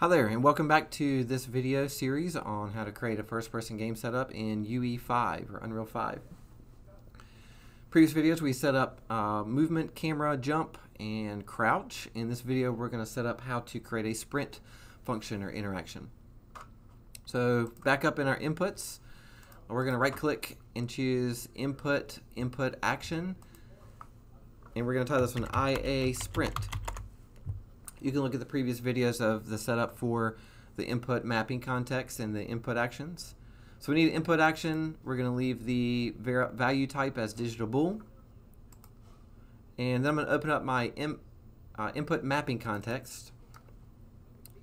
Hi there and welcome back to this video series on how to create a first-person game setup in UE5 or Unreal 5. Previous videos we set up uh, movement, camera, jump, and crouch. In this video we're going to set up how to create a sprint function or interaction. So back up in our inputs, we're going to right click and choose input, input action, and we're going to title this one IA sprint. You can look at the previous videos of the setup for the input mapping context and the input actions. So we need input action. We're going to leave the value type as digital bool. And then I'm going to open up my uh, input mapping context.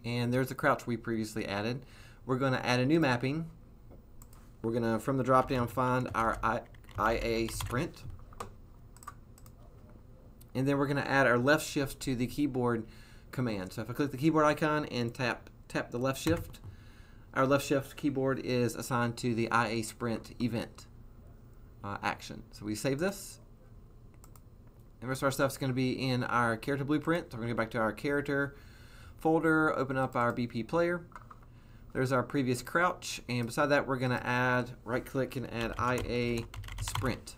And there's the crouch we previously added. We're going to add a new mapping. We're going to, from the drop down, find our I IA sprint. And then we're going to add our left shift to the keyboard command. So if I click the keyboard icon and tap tap the left shift, our left shift keyboard is assigned to the IA sprint event uh, action. So we save this. And the rest of our stuff is going to be in our character blueprint. So we're going to go back to our character folder, open up our BP player. There's our previous crouch, and beside that we're going to add, right click and add IA sprint.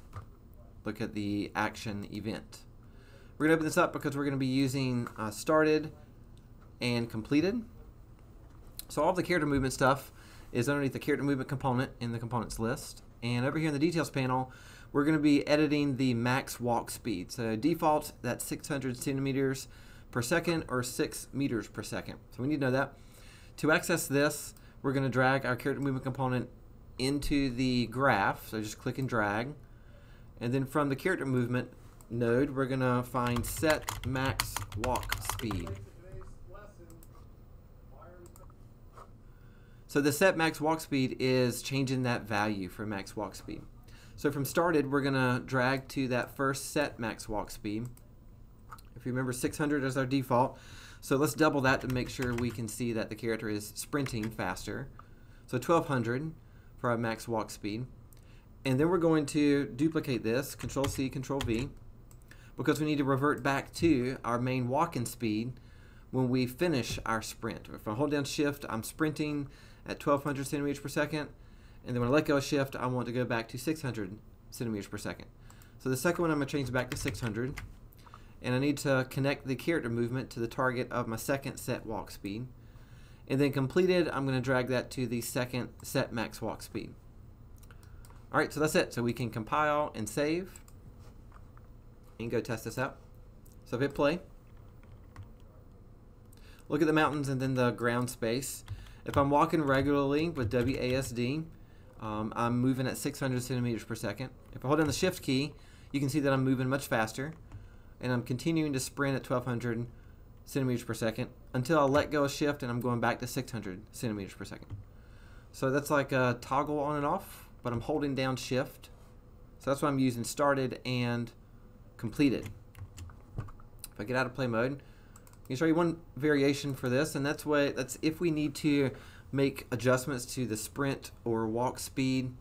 Look at the action event. We're going to open this up because we're going to be using uh, started and completed. So all the character movement stuff is underneath the character movement component in the components list. And over here in the details panel, we're going to be editing the max walk speed. So default, that's 600 centimeters per second or 6 meters per second. So we need to know that. To access this, we're going to drag our character movement component into the graph. So just click and drag. And then from the character movement, node, we're going to find set max walk speed. So the set max walk speed is changing that value for max walk speed. So from started, we're going to drag to that first set max walk speed. If you remember, 600 is our default. So let's double that to make sure we can see that the character is sprinting faster. So 1200 for our max walk speed. And then we're going to duplicate this, Control C, Control V because we need to revert back to our main walking speed when we finish our sprint. If I hold down shift, I'm sprinting at 1200 centimeters per second, and then when I let go of shift, I want to go back to 600 centimeters per second. So the second one I'm going to change back to 600, and I need to connect the character movement to the target of my second set walk speed. And then completed, I'm going to drag that to the second set max walk speed. Alright, so that's it. So we can compile and save and go test this out. So hit play. Look at the mountains and then the ground space. If I'm walking regularly with WASD, um, I'm moving at 600 centimeters per second. If I hold down the shift key, you can see that I'm moving much faster. And I'm continuing to sprint at 1200 centimeters per second until I let go of shift and I'm going back to 600 centimeters per second. So that's like a toggle on and off, but I'm holding down shift. So that's why I'm using started and completed. If I get out of play mode, can show you one variation for this, and that's what that's if we need to make adjustments to the sprint or walk speed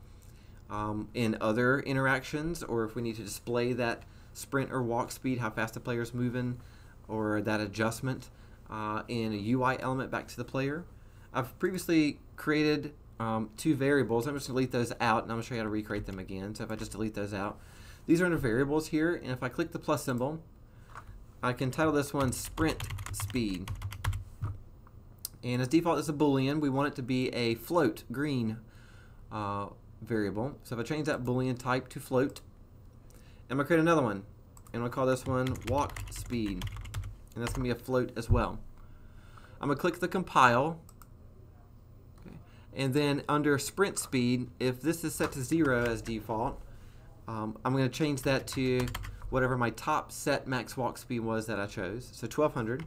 um, in other interactions, or if we need to display that sprint or walk speed, how fast the player is moving, or that adjustment uh, in a UI element back to the player. I've previously created um, two variables. I'm just going to delete those out, and I'm going to show you how to recreate them again. So if I just delete those out, these are under variables here, and if I click the plus symbol, I can title this one sprint speed. And as default, it's a boolean. We want it to be a float green uh, variable. So if I change that boolean type to float, I'm gonna create another one, and I'll call this one walk speed, and that's gonna be a float as well. I'm gonna click the compile, and then under sprint speed, if this is set to zero as default, um, I'm going to change that to whatever my top set max walk speed was that I chose. So 1200.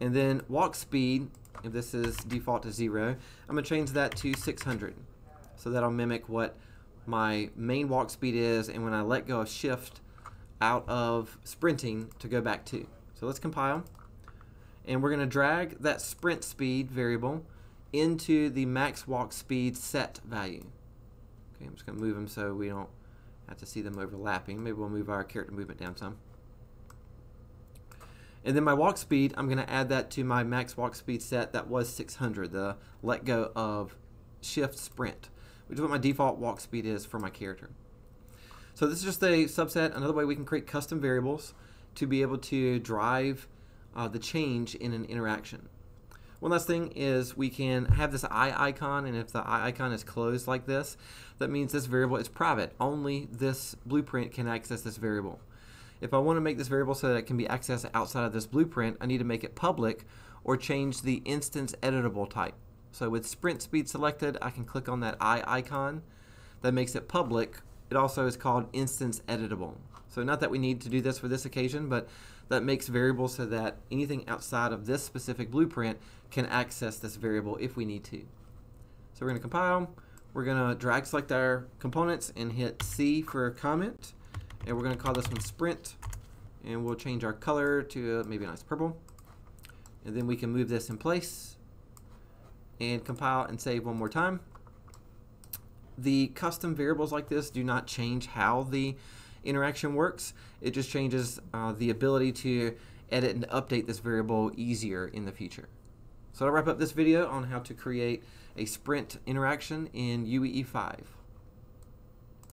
And then walk speed, if this is default to zero, I'm going to change that to 600. So that'll mimic what my main walk speed is and when I let go of shift out of sprinting to go back to. So let's compile. And we're going to drag that sprint speed variable into the max walk speed set value. Okay, I'm just going to move them so we don't have to see them overlapping. Maybe we'll move our character movement down some. And then my walk speed, I'm going to add that to my max walk speed set that was 600, the let go of shift sprint, which is what my default walk speed is for my character. So this is just a subset, another way we can create custom variables to be able to drive uh, the change in an interaction. One last thing is we can have this eye icon, and if the eye icon is closed like this, that means this variable is private. Only this blueprint can access this variable. If I want to make this variable so that it can be accessed outside of this blueprint, I need to make it public or change the instance editable type. So with sprint speed selected, I can click on that eye icon. That makes it public. It also is called instance editable. So not that we need to do this for this occasion, but that makes variables so that anything outside of this specific blueprint can access this variable if we need to. So we're going to compile. We're going to drag select our components and hit C for comment and we're going to call this one sprint and we'll change our color to uh, maybe a nice purple and then we can move this in place and compile and save one more time the custom variables like this do not change how the interaction works. It just changes uh, the ability to edit and update this variable easier in the future. So I'll wrap up this video on how to create a sprint interaction in UE5